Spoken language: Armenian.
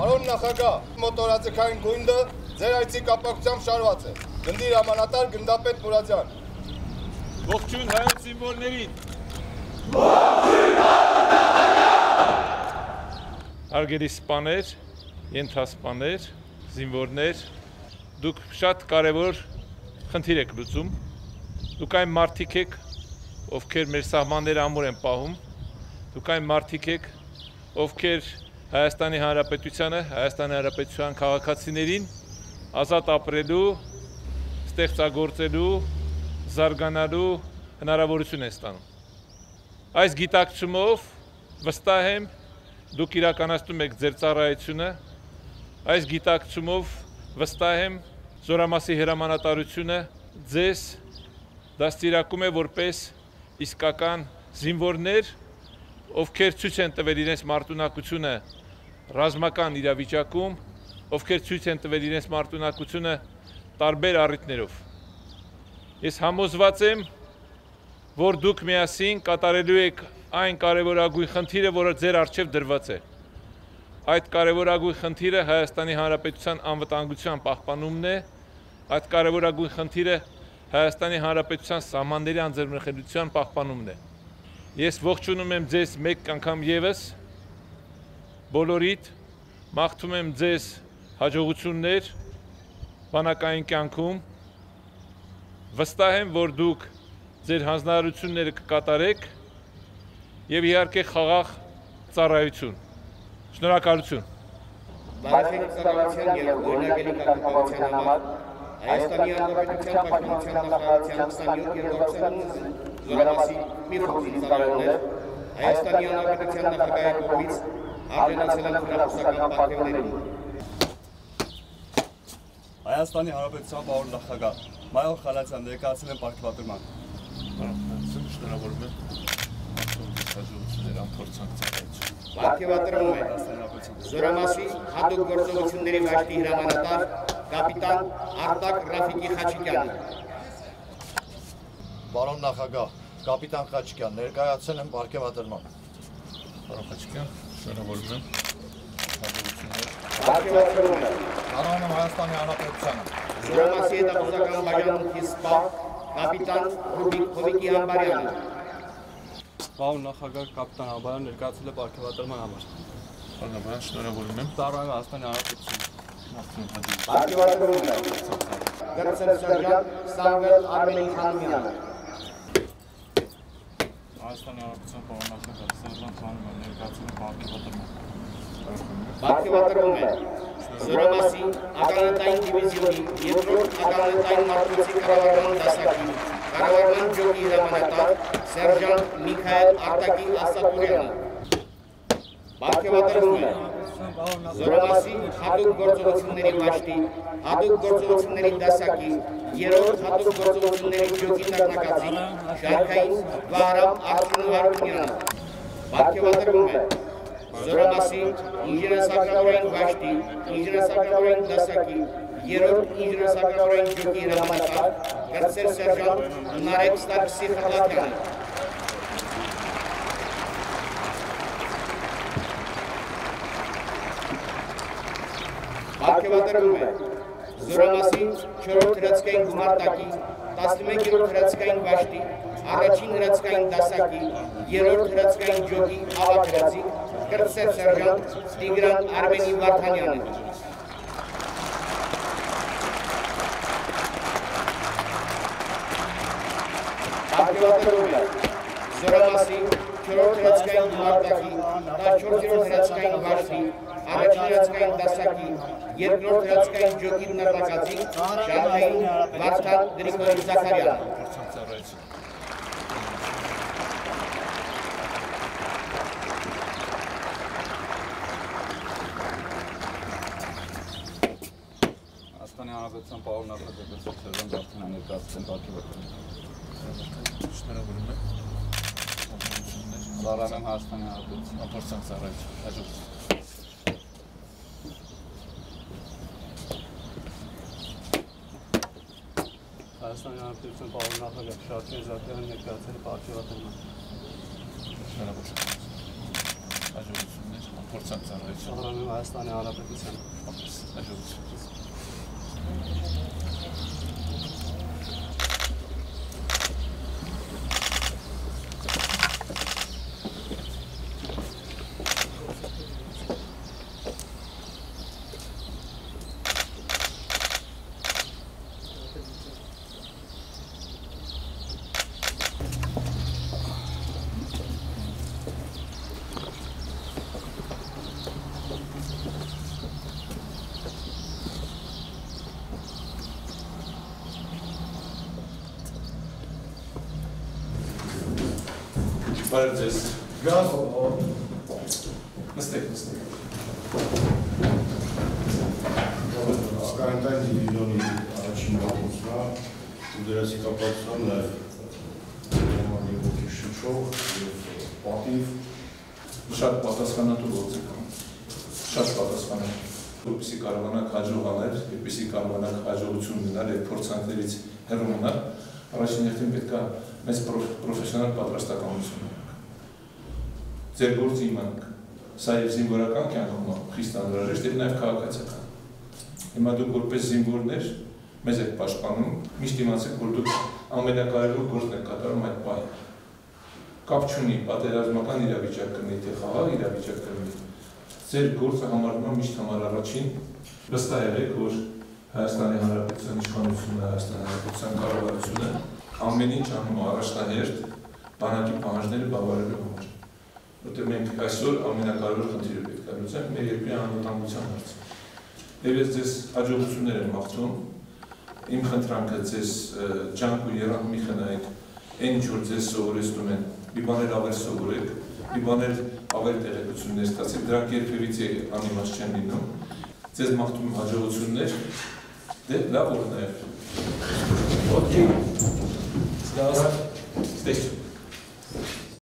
Պարոն նախագահ, մոտորաձգային գույնդը ձեր այցի կապակցությամբ շարված է։ Գնդի հրամանատար գնդապետ Մուրադյան։ Ողջույն հայոց զինվորներին։ Հարգելի սպաներ, ենթասպաներ, զինվորներ, դուք շատ կարևոր խնդիր եք լուծում։ Դուք այն մարդիկ եք, ովքեր մեր սահմանները ամուր են պահում։ Դուք այն մարդիկ եք, ովքեր Հայաստանի Հանրապետությանը, Հայաստանի Հանրապետության քաղաքացիներին ազատ ապրելու, ստեղծագործելու, զարգանալու հնարավորություն է ստանում։ Այս գիտակցումով վստահ եմ դուք իրականացնում եք ձեր ծառայությունը, այս գիտակցումով վստահ եմ զորամասի հրամանատարությունը ձեզ դաստիարակում է որպես իսկական զինվորներ, ովքեր ցույց են տվել իրենց մարտունակությունը ռազմական իրավիճակում, ովքեր ցույց են տվել իրենց մարտունակությունը տարբեր առիթներով։ Ես համոզված եմ, որ դուք միասին կատարելու եք այն կարևորագույն խնդիրը, որը ձեր առջև դրված է։ Այդ կարևորագույն խնդիրը Հայաստանի Հանրապետության անվտանգության պահպանումն է, այդ կարևորագույն խնդիրը Հայաստանի Հանրապետության սահմանների անձեռնխելության պահպանումն է։ Ես ողջունում եմ ձեզ մեկ անգամ եւս բոլորիդ մաղթում եմ ձեզ հաջողություններ բանակային կյանքում վստահ եմ որ դուք ձեր հանձնարարությունները կկատարեք եւ իհարկե խաղաղ ծառայություն շնորհակալություն Բարեխիղ ծառայության եւ օրինակելի կարգապահության համար Հայաստանի Հանրապետության Պաշտպանության նախարարության 27-րդ զորամասի մի խորհրդի ծառայողներ Հայաստանի Հանրապետության նախագահի կողմից արգելացել են հրապուսական պատկերներին։ Հայաստանի Հանրապետության պարոն նախագահ Մայոր Խալացյան ներկայացել են պարգևատրման։ շնորհավորում եմ հաջողություններ ամփորձանք ծառայություն Պարգևատրվում է Զորամասի հատուկ գործողությունների վաշտի հրամանատար կապիտան Արտակ Ռաֆիկի Խաչիկյանը։ Պարոն նախագահ, կապիտան Խաչիկյան, ներկայացել եմ պարգևատրման։ Պարոն Խաչիկյան, շնորհավորում եմ հաջողություններ եմ Հայաստանի Հանրապետությանը։ Զորամասի հետախուզական բաժանմունքի սպա կապիտան Ռուբիկ Հովիկի Համբարյանը։ Պարոն նախագահ կապիտան Աբարյան ներկայացել է պարգևատրման համար։ Պարոն Աբրան, շնորհավորում եմ Ծառայում Հայաստանի Հանրապետություն։ մաղթում հաջողություն Պարգևատրվում է Գրծել սերժանտ Սամվել Արմենի Խանոյանը։ Հայաստանի Հանրապետության պարոն նախագահ Սերժանտ Մանուկյան ներկայացել է պարգևատրման Պարգևատրվում է Զորամասի ականատային դիվիզիոնի երկրորդ ականատային մարտուցի կառավարման դասակի կառավարման ջոկի հրամանատար սերժանտ Միքայել Արտակի Ասատուրյանը Պարգևատրվում է Զորամասի հատուկ գործողությունների մաշտի հատուկ գործողությունների դասակի երրորդ հատուկ գործողությունների ջոկի տառնակացի շարքային Վահրամ Արտունու Հարությունյանը Պարգևատրվում է Զորամասի ինժեներսակրավորային վաշտի, ինժեներսակրավորային դասակի, երրորդ ինժեներսակրավորային ջոկի հրամանատար, գրծեր սերժանտ Նարեկ Ստարքսի Խրլատյանը։ Պարգևատրվում է Զորամասի 4-րդ հրացքային գումարտակի, 11-րդ հրացքային վաշտի, առաջին հրացքային դասակի, երրորդ հրացքային ջոկի ավակ հրացի, կրծեր սերժանտ Տիգրան Արմենի Վարդանյանը։ Պարգևատրվում է Զորամասի 4-րդ հրացքային գումարտակի, 14-րդ հրացքային վաշտի, առաջին հրացքային դասակի, երկրորդ հրացքային ջոկի նռնակացի, շարքային Վարդան Գրիգորի Զաքարյանը։ Հայաստանի Հանրապետության պարոն նախագահ Սերժան Վարդանյան ներկայացել են պարգևատրման։ շնորհավորում եմ եմ Հայաստանի Հանրապետություն։ ամփորձանք ծառայություն հաջողություն Հայաստանի Հանրապետության պարոն նախագահ Շարքին Զաքարյան ներկայացել է պարգևատրման։ շնորհավորում հաջողություններ փորձանք ծառայություն։ եմ Հայաստանի Հանրապետության Հաջողություն։ Բարև ձեզ։ Գազ Նստեք, նստեք։ Ակարենտային դիվիզիոնի առաջին հաղորդումն է ու դրացի կապակցությամբ նաև համանի ոգի շնչող եւ պատիվ Շատ պատասխանատու գործ եք անում։ Շատ պատասխանատու։ Որպեսզի կարողանաք հաջողանալ, որպեսզի կարողանաք հաջողություն ունենալ եւ փորձանքներից հեռու մնալ, առաջին հերթին պետք է մեծ պրոֆ- պրոֆեսիոնալ պատրաստականություն ունենաք։ Ձեր գործը իմանաք։ Սա եւ զինվորական կյանքում է խիստ անհրաժեշտ եւ նաեւ քաղաքացիական։ Հիմա դուք որպես զինվորներ մեզ եք պաշտպանում, միշտ իմացեք, որ դուք ամենակարևոր գործն եք կատարում այդ պահին կապ չունի պատերազմական իրավիճակ կլինի, թե խաղաղ իրավիճակ կլինի։ Ձեր գործը համարվում է միշտ համար առաջին։ Վստահ եղեք, որ Հայաստանի Հանրապետության իշխանությունը, Հայաստանի Հանրապետության կառավարությունը ամեն ինչ անում առաջնահերթ բանակի պահանջները բավարարելու համար։ Որտեղ մենք այսօր ամենակարևոր խնդիրը պետք է լուծենք մեր երկրի անվտանգության հարցը։ Եվ ես ձեզ հաջողություններ եմ մաղթում։ Իմ խնդրանքը ձեզ ջանք ու երանգ մի խնայեք այն ինչ որ ձեզ սովորեցնում են մի բաներ ավել սովորեք, մի բաներ ավել տեղեկություններ ստացեք, դրանք երբևիցե անիմաստ չեն լինում։ Ձեզ մաղթում հաջողություններ, that in there. Okay. Stars. Station.